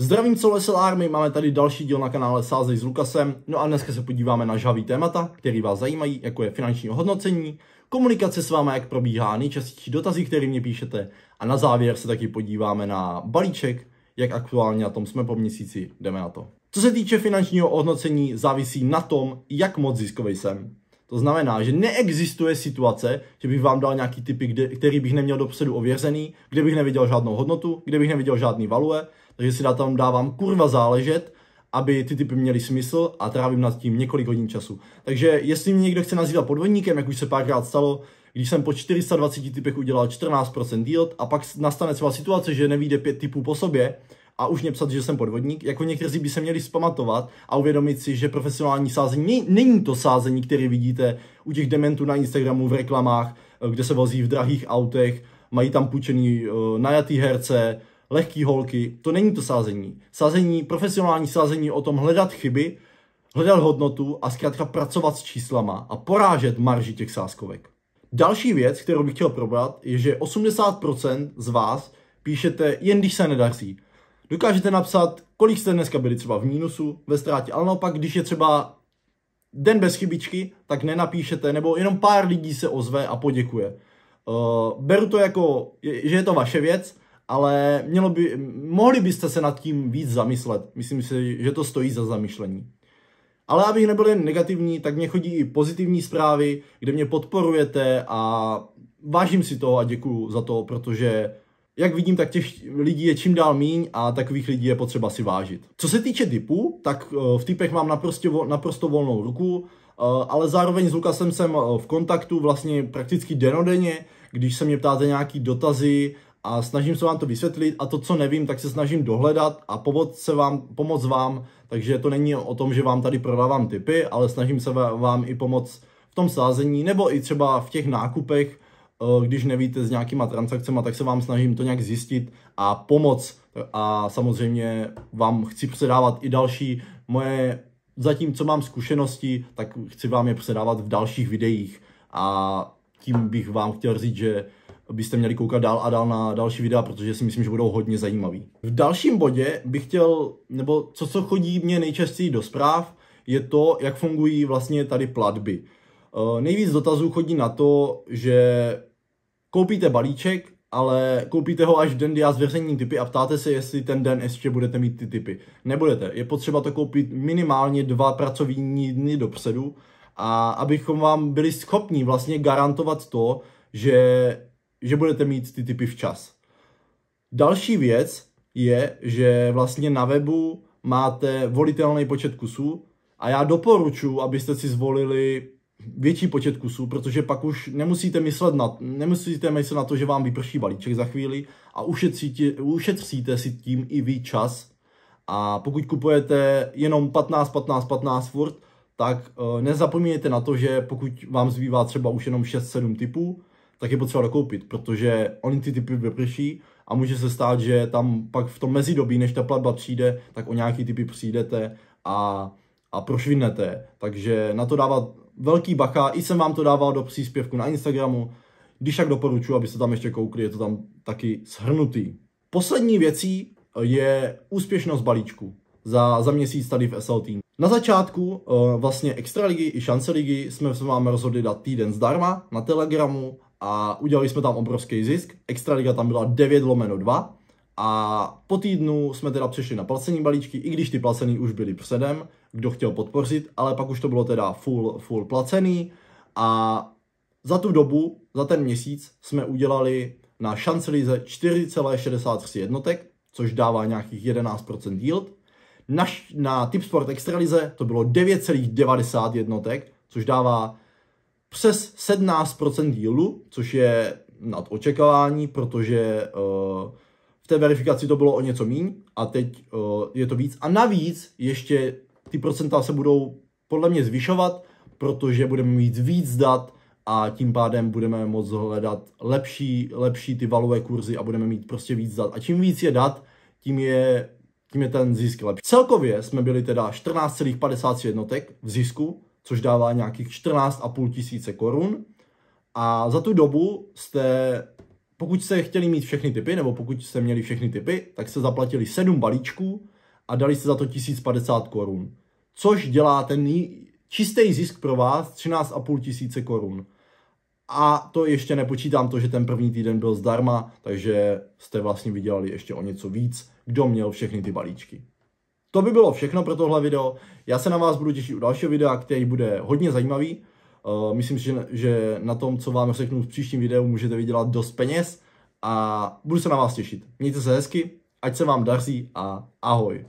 Zdravím celé Army, máme tady další díl na kanále Sázej s Lukasem, no a dneska se podíváme na žavý témata, které vás zajímají, jako je finanční ohodnocení, komunikace s vámi, jak probíhá, nejčastější dotazy, které mě píšete a na závěr se taky podíváme na balíček, jak aktuálně na tom jsme po měsíci, jdeme na to. Co se týče finančního ohodnocení, závisí na tom, jak moc ziskový jsem. To znamená, že neexistuje situace, že bych vám dal nějaký typy, kde, který bych neměl dopředu ověřený, kde bych neviděl žádnou hodnotu, kde bych neviděl žádný value, takže si na tom dávám kurva záležet, aby ty typy měly smysl a trávím nad tím několik hodin času. Takže jestli mě někdo chce nazývat podvodníkem, jak už se párkrát stalo, když jsem po 420 typech udělal 14% yield a pak nastane třeba situace, že nevíde pět typů po sobě, a už mě psat, že jsem podvodník, jako někteří by se měli zpamatovat a uvědomit si, že profesionální sázení není to sázení, které vidíte u těch dementů na Instagramu v reklamách, eh, kde se vozí v drahých autech, mají tam půjčený uh, najatý herce, lehký holky. To není to sázení. Sázení, profesionální sázení o tom hledat chyby, hledat hodnotu a zkrátka pracovat s číslama a porážet marži těch sázkovek. Další věc, kterou bych chtěl probrat, je, že 80% z vás píšete jen když se nedaří. Dokážete napsat, kolik jste dneska byli třeba v mínusu, ve ztrátě, ale naopak, když je třeba den bez chybičky, tak nenapíšete, nebo jenom pár lidí se ozve a poděkuje. Uh, beru to jako, že je to vaše věc, ale mělo by, mohli byste se nad tím víc zamyslet. Myslím si, že to stojí za zamyšlení. Ale abych nebyl jen negativní, tak mě chodí i pozitivní zprávy, kde mě podporujete a vážím si toho a děkuju za to, protože jak vidím, tak těch lidí je čím dál míň a takových lidí je potřeba si vážit. Co se týče typu, tak eh, v typech mám naprosto, naprosto volnou ruku, eh, ale zároveň s Lukasem jsem eh, v kontaktu vlastně prakticky denodenně, když se mě ptáte nějaký dotazy a snažím se vám to vysvětlit a to, co nevím, tak se snažím dohledat a pomoct se vám, pomoct vám, takže to není o tom, že vám tady prodávám typy, ale snažím se vám i pomoct v tom sázení nebo i třeba v těch nákupech, Eh, když nevíte s nějakýma transakcemi, tak se vám snažím to nějak zjistit a pomoct. A samozřejmě vám chci předávat i další moje, zatím co mám zkušenosti, tak chci vám je předávat v dalších videích. A tím bych vám chtěl říct, že byste měli koukat dál a dál na další videa, protože si myslím, že budou hodně zajímavý. V dalším bodě bych chtěl, nebo co, co chodí mě nejčastěji do zpráv, je to, jak fungují vlastně tady platby. Uh, nejvíc dotazů chodí na to, že koupíte balíček, ale koupíte ho až den, kdy já zveřejním typy a ptáte se, jestli ten den ještě budete mít ty typy. Nebudete. Je potřeba to koupit minimálně dva pracovní dny dopředu a abychom vám byli schopni vlastně garantovat to, že, že budete mít ty typy včas. Další věc je, že vlastně na webu máte volitelný počet kusů a já doporučuji, abyste si zvolili větší počet kusů, protože pak už nemusíte myslet na, nemusíte myslet na to, že vám vyprší balíček za chvíli a ušetříte, ušetříte si tím i vy čas. A pokud kupujete jenom 15, 15, 15 furt, tak uh, nezapomínejte na to, že pokud vám zbývá třeba už jenom 6-7 typů, tak je potřeba dokoupit, protože oni ty typy vyprší a může se stát, že tam pak v tom mezidobí, než ta platba přijde, tak o nějaký typy přijdete a, a prošvinete. Takže na to dávat velký bacha, i jsem vám to dával do příspěvku na Instagramu, když tak doporučuji, abyste tam ještě koukli, je to tam taky shrnutý. Poslední věcí je úspěšnost balíčku za, za měsíc tady v SL Team. Na začátku uh, vlastně Extraligy i Šance ligy jsme se vám rozhodli dát týden zdarma na Telegramu a udělali jsme tam obrovský zisk. Extraliga tam byla 9 lomeno 2 a po týdnu jsme teda přešli na placení balíčky, i když ty placený už byly předem, kdo chtěl podpořit, ale pak už to bylo teda full, full placený a za tu dobu, za ten měsíc jsme udělali na šancelize 4,63 jednotek, což dává nějakých 11% yield. Na, na Tipsport Extralize to bylo 9,90 jednotek, což dává přes 17% yieldu, což je nad očekávání, protože uh, té verifikaci to bylo o něco míň a teď uh, je to víc. A navíc ještě ty procenta se budou podle mě zvyšovat, protože budeme mít víc dat a tím pádem budeme moct hledat lepší, lepší ty valové kurzy a budeme mít prostě víc dat. A čím víc je dat, tím je, tím je ten zisk lepší. Celkově jsme byli teda 14,53 jednotek v zisku, což dává nějakých 14,5 tisíce korun. A za tu dobu jste pokud jste chtěli mít všechny typy, nebo pokud jste měli všechny typy, tak jste zaplatili 7 balíčků a dali jste za to 1050 korun. Což dělá ten čistý zisk pro vás 13,5 tisíce korun. A to ještě nepočítám to, že ten první týden byl zdarma, takže jste vlastně vydělali ještě o něco víc, kdo měl všechny ty balíčky. To by bylo všechno pro tohle video. Já se na vás budu těšit u dalšího videa, který bude hodně zajímavý. Uh, myslím si, že, že na tom, co vám řeknu v příštím videu, můžete vydělat dost peněz a budu se na vás těšit. Mějte se hezky, ať se vám daří a ahoj.